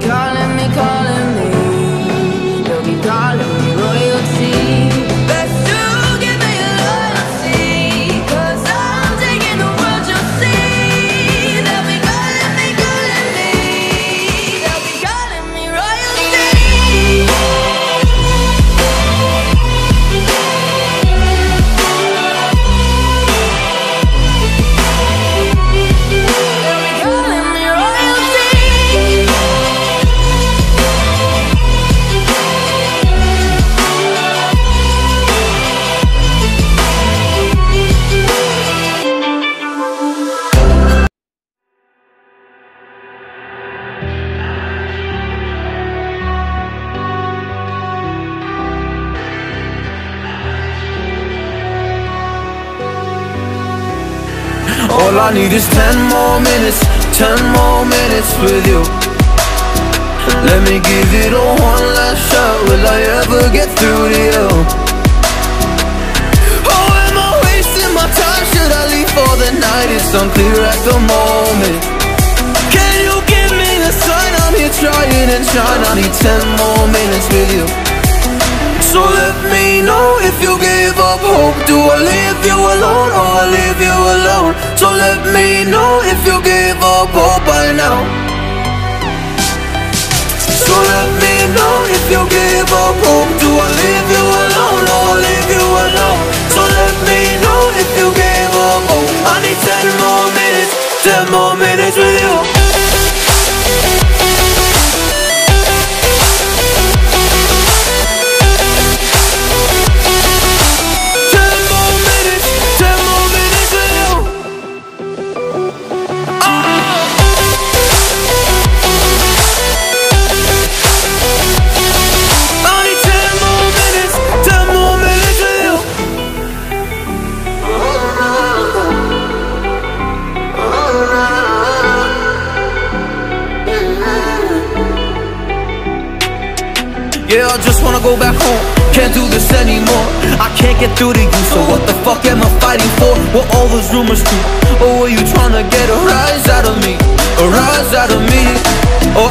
see. They'll All I need is ten more minutes, ten more minutes with you. Let me give it a one last shot, will I ever get through to you? Oh, am I wasting my time, should I leave for the night? It's unclear at the moment. Can you give me the sign, I'm here trying and trying I need ten more minutes with you. So let me know if you gave up hope. Do I leave you alone or I leave you alone? So let me know if you gave up hope by now. So let me know if you gave up hope Do I leave you I just wanna go back home. Can't do this anymore. I can't get through to you, so what the fuck am I fighting for? What all those rumors true? Or were you trying to get a rise out of me? A rise out of me? Or